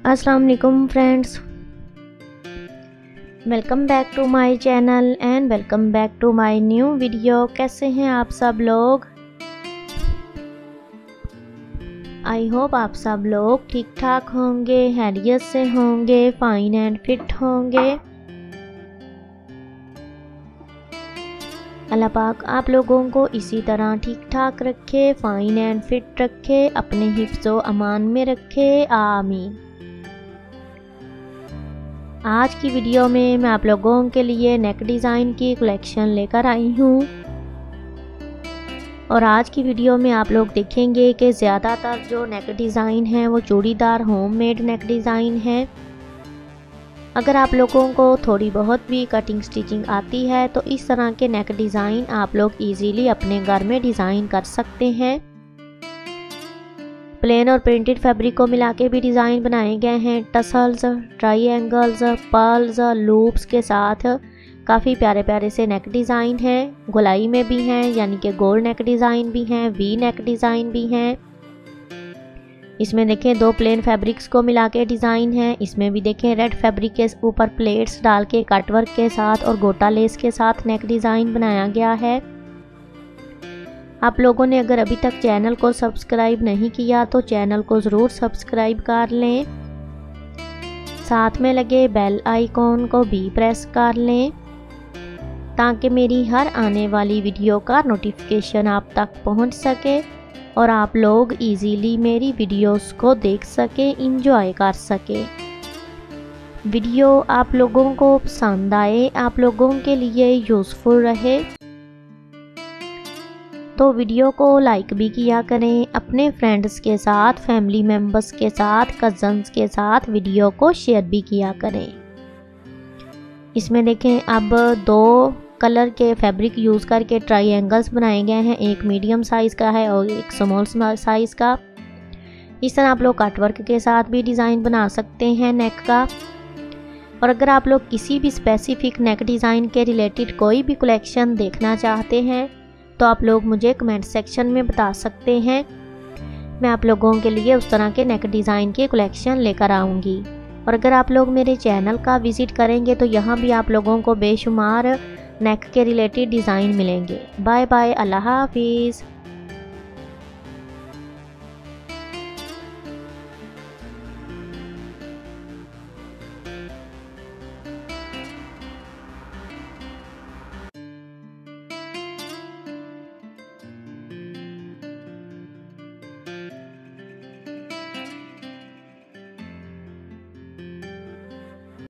अस्सलाम वालेकुम friends welcome back to my channel and welcome back to my new video कैसे हैं आप सब लोग? आई होप आप सब लोग ठीक ठाक होंगे, हैरियत से होंगे फाइन एंड फिट होंगे। अल्लाह पाक आप लोगों को इसी तरह ठीक ठाक रखे फ़ाइन एंड फिट रखे, अपने हिफ्स अमान में रखे, आमीन। आज की वीडियो में मैं आप लोगों के लिए नेक डिज़ाइन की कलेक्शन लेकर आई हूँ। और आज की वीडियो में आप लोग देखेंगे कि ज़्यादातर जो नेक डिज़ाइन है, वो चूड़ीदार होममेड नेक डिज़ाइन है। अगर आप लोगों को थोड़ी बहुत भी कटिंग स्टिचिंग आती है तो इस तरह के नेक डिज़ाइन आप लोग इजीली अपने घर में डिज़ाइन कर सकते हैं। प्लेन और प्रिंटेड फैब्रिक को मिला के भी डिज़ाइन बनाए गए हैं। टसल्स ट्राईएंगल्स पर्ल्स, लूप्स के साथ काफ़ी प्यारे प्यारे से नेक डिज़ाइन हैं। गोलाई में भी हैं, यानी कि गोल नेक डिज़ाइन भी हैं वी नेक डिज़ाइन भी हैं। इसमें देखें, दो प्लेन फैब्रिक्स को मिला के डिज़ाइन है। इसमें भी देखें रेड फैब्रिक के ऊपर प्लेट्स डाल के कटवर्क के साथ और गोटा लेस के साथ नेक डिज़ाइन बनाया गया है। आप लोगों ने अगर अभी तक चैनल को सब्सक्राइब नहीं किया तो चैनल को ज़रूर सब्सक्राइब कर लें। साथ में लगे बेल आइकॉन को भी प्रेस कर लें ताकि मेरी हर आने वाली वीडियो का नोटिफिकेशन आप तक पहुँच सके और आप लोग इजीली मेरी वीडियोस को देख सके इंजॉय कर सके। वीडियो आप लोगों को पसंद आए, आप लोगों के लिए यूज़फुल रहे। तो वीडियो को लाइक भी किया करें, अपने फ्रेंड्स के साथ फैमिली मेंबर्स के साथ कज़न्स के साथ वीडियो को शेयर भी किया करें। इसमें देखें, अब दो कलर के फैब्रिक यूज़ करके ट्राईएंगल्स बनाए गए हैं। एक मीडियम साइज़ का है और एक स्मॉल साइज़ का। इस तरह आप लोग कटवर्क के साथ भी डिज़ाइन बना सकते हैं नेक का। और अगर आप लोग किसी भी स्पेसिफिक नेक डिज़ाइन के रिलेटेड कोई भी कलेक्शन देखना चाहते हैं तो आप लोग मुझे कमेंट सेक्शन में बता सकते हैं। मैं आप लोगों के लिए उस तरह के नेक डिज़ाइन के कलेक्शन लेकर आऊँगी। और अगर आप लोग मेरे चैनल का विज़िट करेंगे तो यहाँ भी आप लोगों को बेशुमार नेक के रिलेटेड डिज़ाइन मिलेंगे। बाय बाय अल्लाह हाफिज़